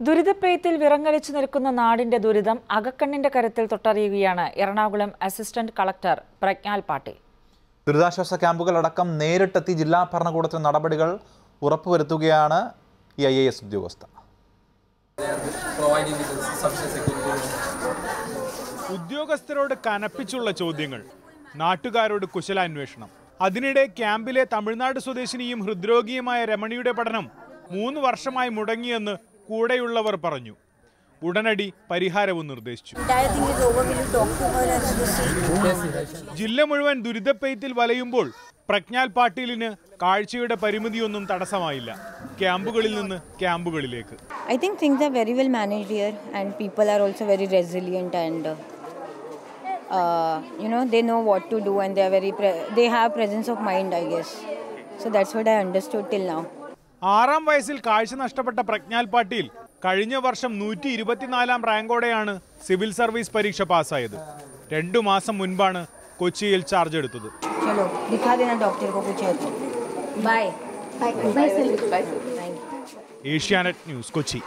ദുരിതപ്പെയ്ത്തിൽ വിറങ്ങലിച്ചു നിൽക്കുന്ന നാടിന്റെ ദുരിതം അകക്കണ്ണിന്റെ കരത്തിൽ തൊട്ടറിയുകയാണ് എറണാകുളം അസിസ്റ്റന്റ് കളക്ടർ പ്രജ്ഞാൽ പാട്ടീൽ ദുരിതാശ്വാസ ക്യാമ്പുകൾ അടക്കം നേരിട്ടെത്തി ജില്ലാ ഭരണകൂടത്തിന് നടപടികൾ ഉറപ്പുവരുത്തുകയാണ് ഈ ഐ എ എസ് ഉദ്യോഗസ്ഥ. ഉദ്യോഗസ്ഥരോട് കനപ്പിച്ചുള്ള ചോദ്യങ്ങൾ നാട്ടുകാരോട് കുശലാന്വേഷണം അതിനിടെ ക്യാമ്പിലെ തമിഴ്നാട് സ്വദേശിനിയും ഹൃദ്രോഗിയുമായ രമണിയുടെ പഠനം മൂന്ന് വർഷമായി മുടങ്ങിയെന്ന് കൂടെയുള്ളവർ പറഞ്ഞു. ഉടനടി പരിഹാരവും നിർദ്ദേശിച്ചു. ജില്ല മുഴുവൻ ദുരിതപ്പെയ്ത്തിൽ വലയുമ്പോൾ പ്രജ്ഞാൽ പാട്ടീലിന് കാഴ്ചയുടെ പരിമിതിയൊന്നും തടസ്സമായില്ല. ക്യാമ്പുകളിൽ നിന്ന് ക്യാമ്പുകളിലേക്ക്. I think things are very well manage here and people are also very resilient and you know they know what to do and they are very they have presence of mind I guess so that's what I understood till now ആറാം വയസ്സിൽ കാഴ്ച നഷ്ടപ്പെട്ട പ്രജ്ഞാൽ പാട്ടീൽ കഴിഞ്ഞ വർഷം നൂറ്റി ഇരുപത്തിനാലാം റാങ്കോടെയാണ് civil service പരീക്ഷ പാസ്സായത്. രണ്ടു മാസം മുൻപാണ് കൊച്ചിയിൽ ചാർജ് എടുത്തത്. ഏഷ്യാനെറ്റ് ന്യൂസ് കൊച്ചി.